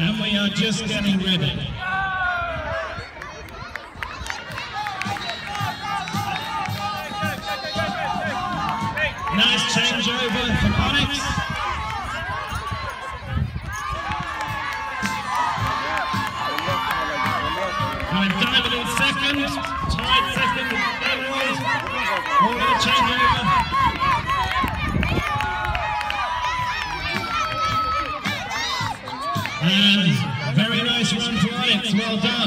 And we are just getting ready. Nice changeover for Onyx. And Diamond in second, tied second, Edwards. All changeover. And very nice one for Alex. Well done.